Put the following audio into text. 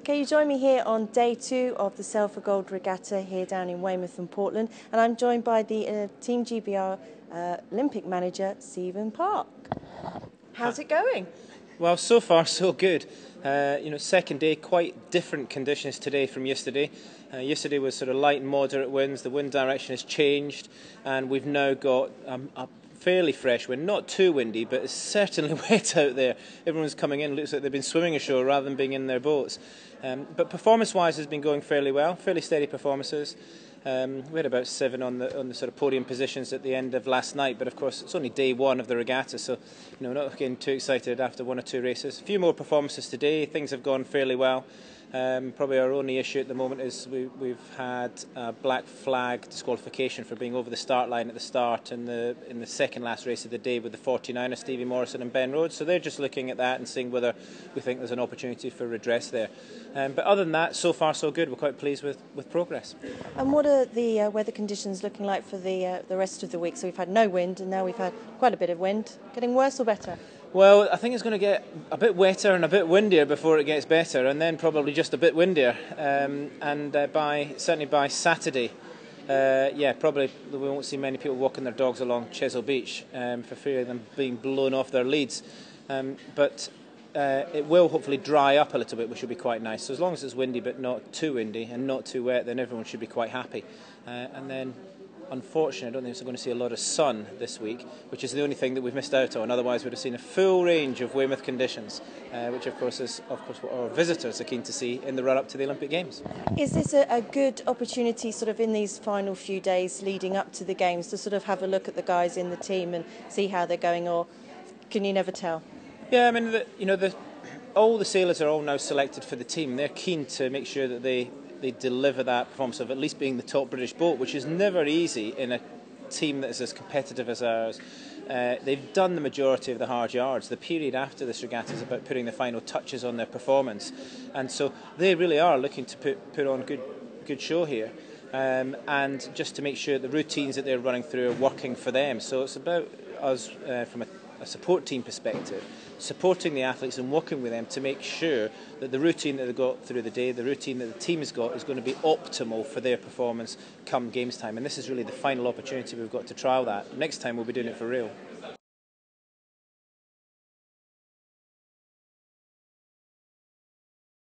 Okay, you join me here on day two of the Sail for Gold Regatta here down in Weymouth and Portland, and I'm joined by the uh, Team GBR uh, Olympic manager, Stephen Park. How's it going? Well, so far so good. Uh, you know, second day, quite different conditions today from yesterday. Uh, yesterday was sort of light and moderate winds. The wind direction has changed, and we've now got um, a fairly fresh wind, not too windy, but it's certainly wet out there. Everyone's coming in, looks like they've been swimming ashore rather than being in their boats. Um, but performance-wise, has been going fairly well, fairly steady performances. Um, we had about seven on the on the sort of podium positions at the end of last night, but of course it's only day one of the regatta, so you know not getting too excited after one or two races. A few more performances today. Things have gone fairly well. Um, probably our only issue at the moment is we, we've had a black flag disqualification for being over the start line at the start in the in the second last race of the day with the 49er Stevie Morrison and Ben Rhodes. So they're just looking at that and seeing whether we think there's an opportunity for redress there. Um, but other than that, so far so good. We're quite pleased with, with progress. And what are the uh, weather conditions looking like for the uh, the rest of the week? So we've had no wind, and now we've had quite a bit of wind. Getting worse or better? Well, I think it's going to get a bit wetter and a bit windier before it gets better, and then probably just a bit windier. Um, and uh, by certainly by Saturday, uh, yeah, probably we won't see many people walking their dogs along Chesil Beach um, for fear of them being blown off their leads. Um, but uh, it will hopefully dry up a little bit, which will be quite nice. So as long as it's windy but not too windy and not too wet, then everyone should be quite happy. Uh, and then unfortunately, I don't think we're going to see a lot of sun this week, which is the only thing that we've missed out on. Otherwise, we'd have seen a full range of Weymouth conditions, uh, which of course is of course what our visitors are keen to see in the run-up to the Olympic Games. Is this a, a, good opportunity, sort of in these final few days leading up to the games, to sort of have a look at the guys in the team and see how they're going, or can you never tell? Yeah, I mean, the, you know, the, all the sailors are all now selected for the team. They're keen to make sure that they they deliver that performance of at least being the top British boat, which is never easy in a team that is as competitive as ours. Uh, they've done the majority of the hard yards. The period after this regatta is about putting the final touches on their performance, and so they really are looking to put put on good good show here. Um, and just to make sure the routines that they're running through are working for them. So it's about us uh, from a a support team perspective, supporting the athletes and working with them to make sure that the routine that they've got through the day, the routine that the team has got, is going to be optimal for their performance come games time. And this is really the final opportunity we've got to trial that. Next time we'll be doing it for real.